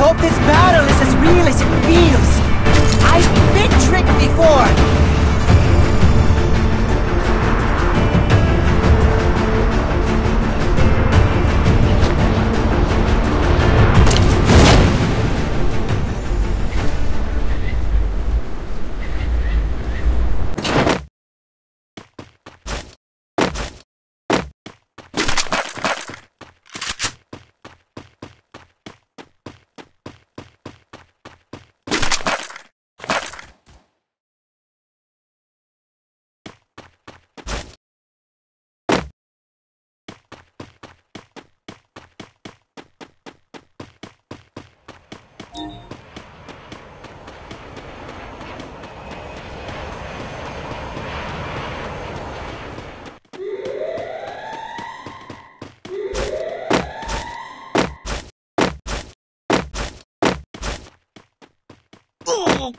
hope this battle is as real as it feels. I've been Oh!